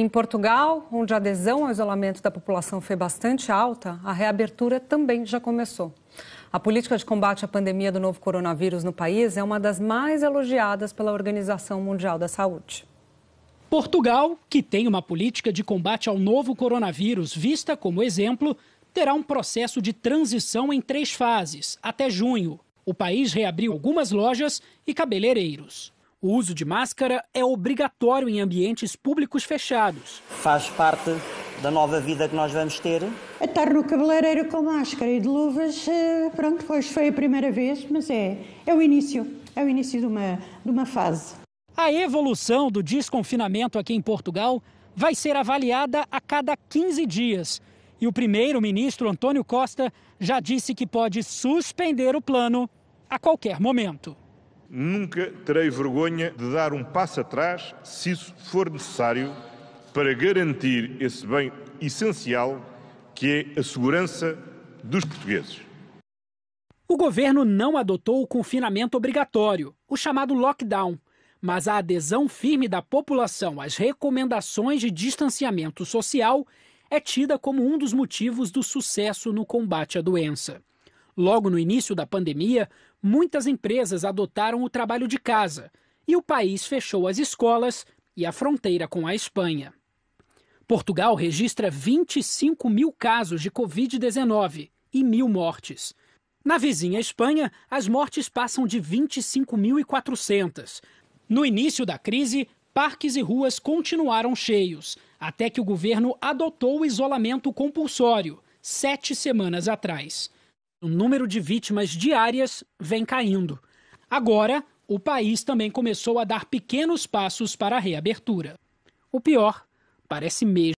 em Portugal, onde a adesão ao isolamento da população foi bastante alta, a reabertura também já começou. A política de combate à pandemia do novo coronavírus no país é uma das mais elogiadas pela Organização Mundial da Saúde. Portugal, que tem uma política de combate ao novo coronavírus vista como exemplo, terá um processo de transição em três fases, até junho. O país reabriu algumas lojas e cabeleireiros. O uso de máscara é obrigatório em ambientes públicos fechados. Faz parte da nova vida que nós vamos ter. Estar no cabeleireiro com máscara e de luvas, eh, pronto, hoje foi a primeira vez, mas é, é o início, é o início de uma, de uma fase. A evolução do desconfinamento aqui em Portugal vai ser avaliada a cada 15 dias. E o primeiro-ministro Antônio Costa já disse que pode suspender o plano a qualquer momento. Nunca terei vergonha de dar um passo atrás, se isso for necessário, para garantir esse bem essencial que é a segurança dos portugueses. O governo não adotou o confinamento obrigatório, o chamado lockdown, mas a adesão firme da população às recomendações de distanciamento social é tida como um dos motivos do sucesso no combate à doença. Logo no início da pandemia, muitas empresas adotaram o trabalho de casa e o país fechou as escolas e a fronteira com a Espanha. Portugal registra 25 mil casos de Covid-19 e mil mortes. Na vizinha Espanha, as mortes passam de 25.400. No início da crise, parques e ruas continuaram cheios, até que o governo adotou o isolamento compulsório, sete semanas atrás o número de vítimas diárias vem caindo. Agora, o país também começou a dar pequenos passos para a reabertura. O pior parece mesmo